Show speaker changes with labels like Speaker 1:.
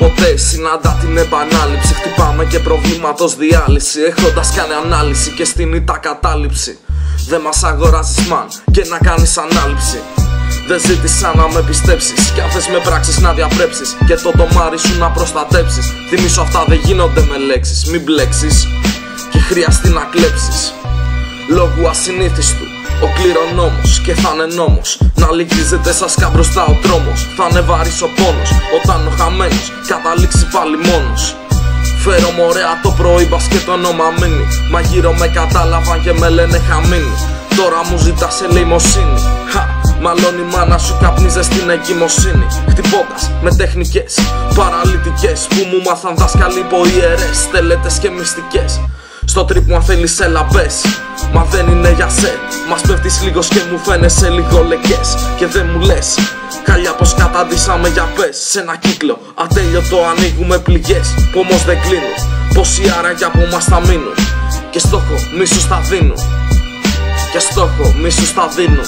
Speaker 1: λες συναντά την επανάληψη. Χτυπάμε και προβλήματος διάλυση. Έχοντας κάνει ανάλυση και στην ήττα κατάληψη. Δεν μας αγοράζεις μαν και να κάνεις ανάληψη. Δεν ζήτησα να με πιστέψεις. Κι αν θες με πράξεις να διαπρέψεις. Και το τομάρι σου να προστατέψεις. Θυμήσου αυτά δεν γίνονται με λέξεις. Μην μπλέξεις. Και χρειαστεί να κλέψεις. Λόγου ασυνήθιστου ο κληρονόμος και θα είναι νόμος. Να λυγίζεται σαν μπροστά ο τρόμος. Θα είναι βαρύς ο πόνος. Όταν ο χαμένος καταλήξει πάλι μόνος. Φέρω μωρέα το πρωί μπας και το όνομα μείνει. Μα γύρω με κατάλαβαν και με λένε χαμίνι Τώρα μου ζητάς σε λιμοσύνη Χα, μάλλον η μάνα σου καπνίζε στην εγκυμοσύνη. Χτυπώντας με τεχνικές παραλυτικές Που μου μάθαν δάσκαλοι υποϊερές Τελέτες και μυστικές. Στο τρίπ μου αν θέλεις έλα μπες Μα δεν είναι για σε Μας πέφτεις λίγος και μου φαίνεσαι λίγο λεκές. Και δεν μου λες Καλιά πως καταντήσαμε για πες Σε ένα κύκλο ατέλειωτο ανοίγουμε πληγές. Που όμως δεν κλείνουν Πόσοι άραγε από μας θα μείνουν. Και στόχο μίσους θα δίνουν. Και στόχο μίσους θα δίνουν